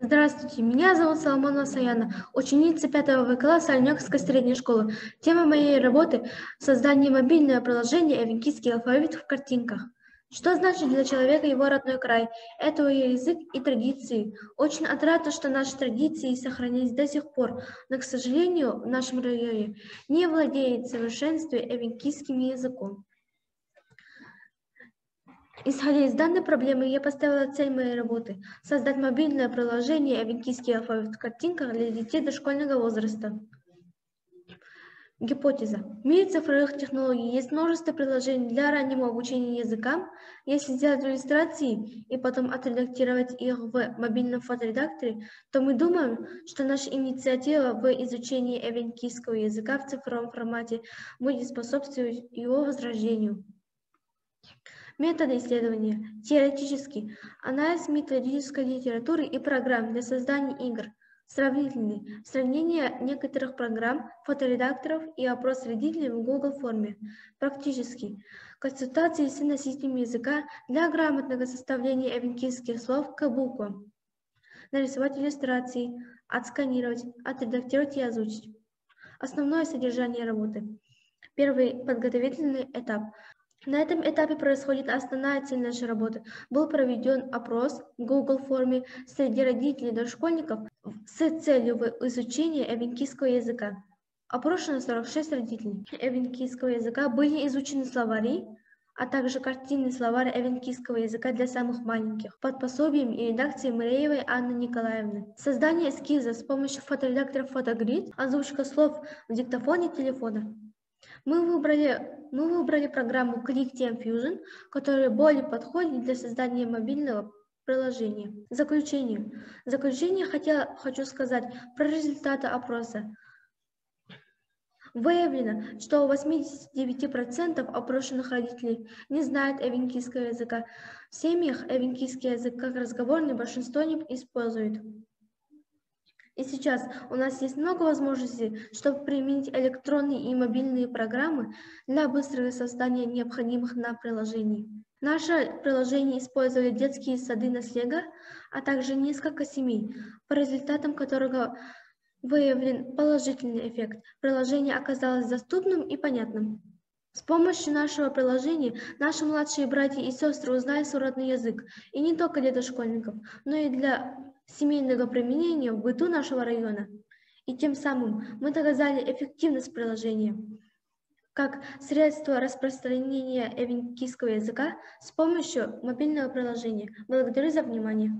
Здравствуйте, меня зовут Соломонова Саяна, ученица 5 класса Альнёкской средней школы. Тема моей работы – создание мобильного приложения «Эвенкийский алфавит в картинках». Что значит для человека его родной край? Это его язык и традиции. Очень отрада, что наши традиции сохранились до сих пор, но, к сожалению, в нашем районе не владеет в эвенкийским языком. Исходя из данной проблемы, я поставила цель моей работы – создать мобильное приложение «Авенкийский алфавит в картинках» для детей дошкольного возраста. Гипотеза. В мире цифровых технологий есть множество приложений для раннего обучения языкам. Если сделать иллюстрации и потом отредактировать их в мобильном фоторедакторе, то мы думаем, что наша инициатива в изучении эвенкийского языка в цифровом формате будет способствовать его возрождению. Методы исследования. Теоретический. Анализ методической литературы и программ для создания игр. Сравнительный. Сравнение некоторых программ, фоторедакторов и опрос родителей в Google форме. Практический. Консультации с носителями языка для грамотного составления эвенкийских слов к буквам. Нарисовать иллюстрации, отсканировать, отредактировать и озвучить. Основное содержание работы. Первый подготовительный этап. На этом этапе происходит основная цель нашей работы. Был проведен опрос в Google форме среди родителей дошкольников с целью изучения эвенкийского языка. Опрошено 46 родителей эвенкийского языка, были изучены словари, а также картинный словарь эвенкийского языка для самых маленьких под пособием и редакцией Мреевой Анны Николаевны. Создание эскиза с помощью фоторедактора Photogrid, озвучка слов в диктофоне телефона. Мы выбрали, мы выбрали программу ClickTM Fusion, которая более подходит для создания мобильного приложения. Заключение. Заключение хотела, хочу сказать про результаты опроса. Выявлено, что у 89% опрошенных родителей не знают эвенкийского языка. В семьях эвенкийский язык как разговорный большинство не использует. И сейчас у нас есть много возможностей, чтобы применить электронные и мобильные программы для быстрого создания необходимых нам приложений. Наше приложение использовали детские сады на Слего, а также несколько семей, по результатам которого выявлен положительный эффект. Приложение оказалось доступным и понятным. С помощью нашего приложения наши младшие братья и сестры узнали свой родной язык, и не только для дошкольников, но и для семейного применения в быту нашего района. И тем самым мы доказали эффективность приложения как средство распространения эвенкийского языка с помощью мобильного приложения. Благодарю за внимание.